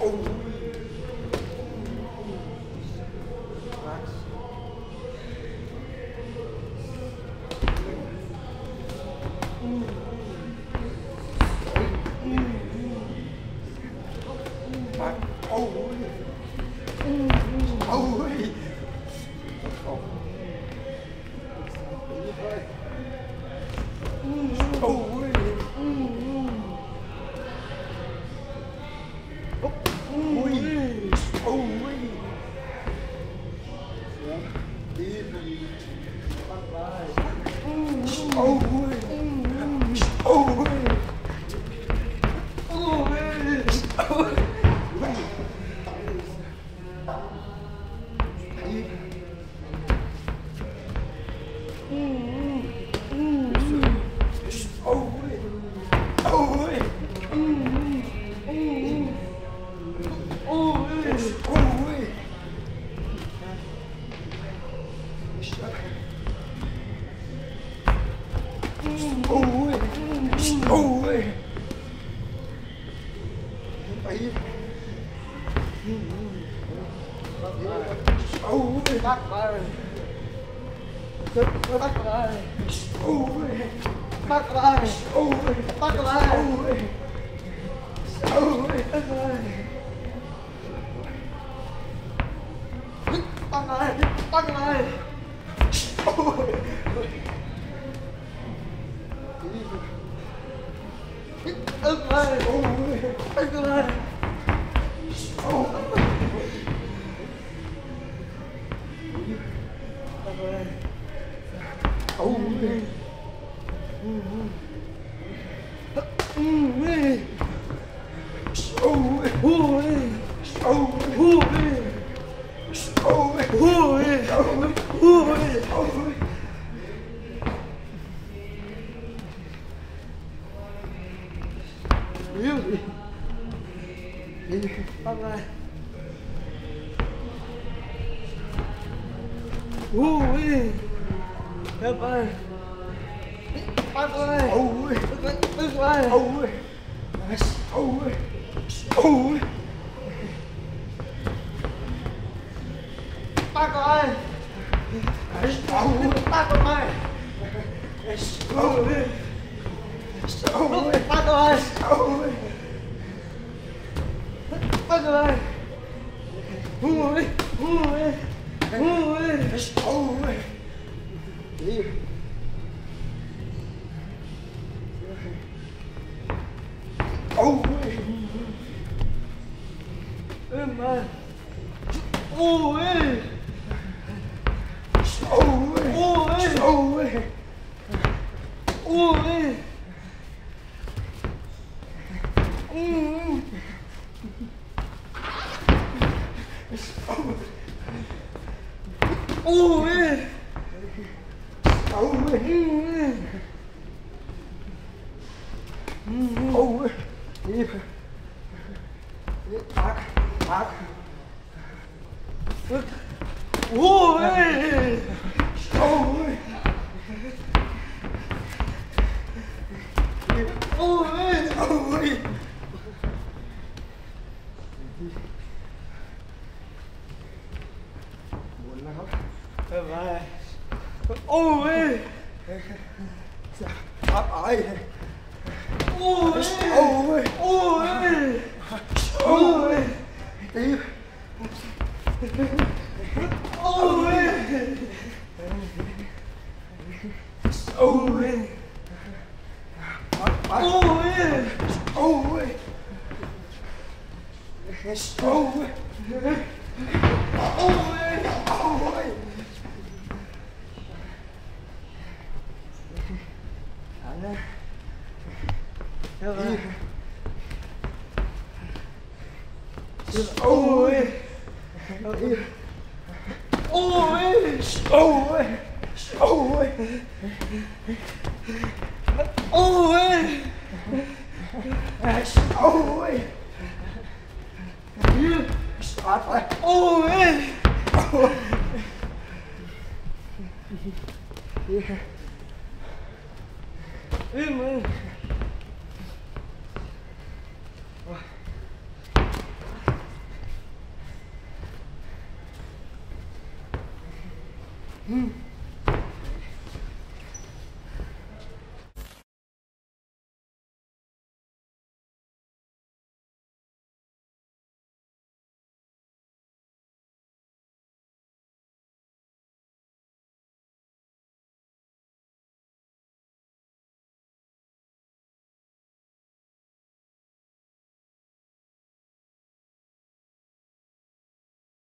어우. Ôi Bắt vào Bắt vào Bắt vào Bắt vào Bắt vào Tăng lại, tăng lại. Ôi. Bắt lại ức lại ức lại Bye bye. Ooh wee. Bye bye. Bye bye. Oh wee. Bye bye. Oh wee. Nice. Oh wee. Oh wee. Bye bye. Nice. Oh wee. Bye bye. Nice. Oh wee. Oh wee. oh, bye. Oh wee motherfucker like, ooh, ooh, ooh, it's over. Yeah. Oh, oh my. Oh, hey. Oh, hey. Oh, hey. Oh, hey. Oh, hey. Oh man! Oh man! Oh Even. Hak. Hak. Goed. maar op. Oh, hé! Hey. Oh, hé! Oh, hé! Oh, hé! Oh, hé! Oh. Oh. Oh. Oh. Oh, oh, oh. Oh, wait. Oh, wait. Oh, man. yeah. Hey, man. Hmm.